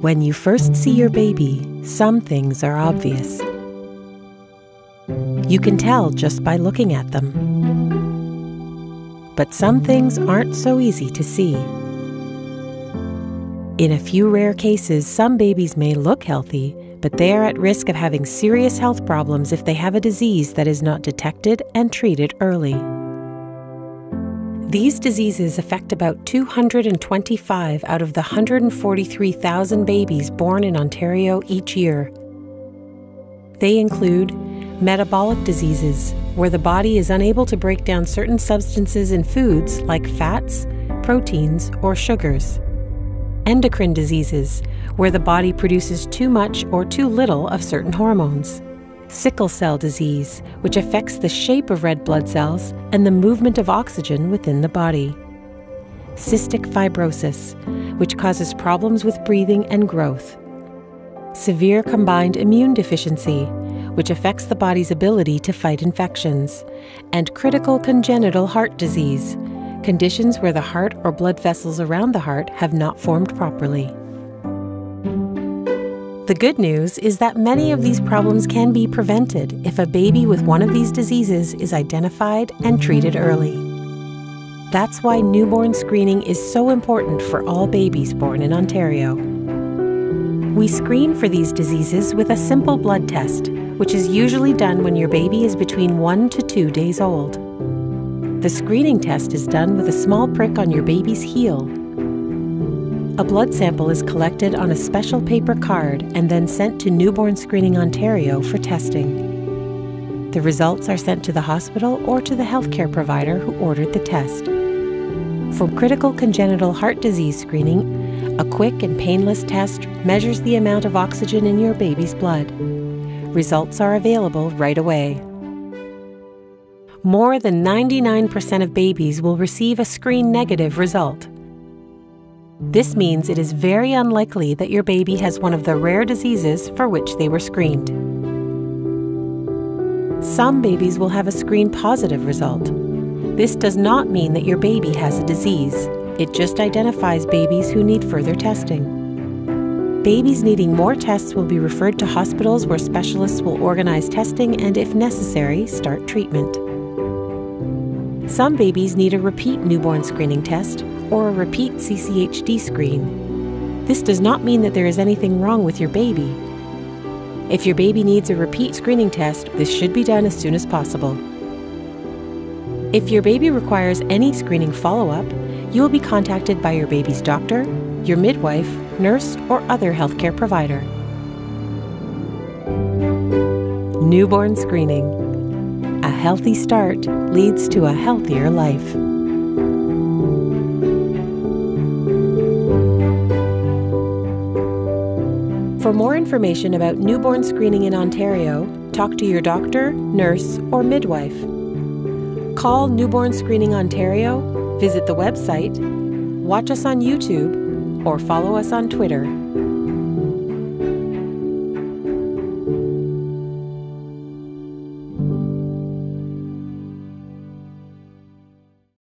When you first see your baby, some things are obvious. You can tell just by looking at them. But some things aren't so easy to see. In a few rare cases, some babies may look healthy, but they are at risk of having serious health problems if they have a disease that is not detected and treated early. These diseases affect about 225 out of the 143,000 babies born in Ontario each year. They include metabolic diseases, where the body is unable to break down certain substances in foods like fats, proteins, or sugars. Endocrine diseases, where the body produces too much or too little of certain hormones sickle cell disease, which affects the shape of red blood cells and the movement of oxygen within the body. Cystic fibrosis, which causes problems with breathing and growth. Severe combined immune deficiency, which affects the body's ability to fight infections. And critical congenital heart disease, conditions where the heart or blood vessels around the heart have not formed properly. The good news is that many of these problems can be prevented if a baby with one of these diseases is identified and treated early. That's why newborn screening is so important for all babies born in Ontario. We screen for these diseases with a simple blood test, which is usually done when your baby is between one to two days old. The screening test is done with a small prick on your baby's heel a blood sample is collected on a special paper card and then sent to Newborn Screening Ontario for testing. The results are sent to the hospital or to the healthcare provider who ordered the test. For critical congenital heart disease screening, a quick and painless test measures the amount of oxygen in your baby's blood. Results are available right away. More than 99% of babies will receive a screen negative result. This means it is very unlikely that your baby has one of the rare diseases for which they were screened. Some babies will have a screen positive result. This does not mean that your baby has a disease. It just identifies babies who need further testing. Babies needing more tests will be referred to hospitals where specialists will organize testing and, if necessary, start treatment. Some babies need a repeat newborn screening test or a repeat CCHD screen. This does not mean that there is anything wrong with your baby. If your baby needs a repeat screening test, this should be done as soon as possible. If your baby requires any screening follow up, you will be contacted by your baby's doctor, your midwife, nurse, or other healthcare provider. Newborn screening. A healthy start leads to a healthier life. For more information about newborn screening in Ontario, talk to your doctor, nurse, or midwife. Call Newborn Screening Ontario, visit the website, watch us on YouTube, or follow us on Twitter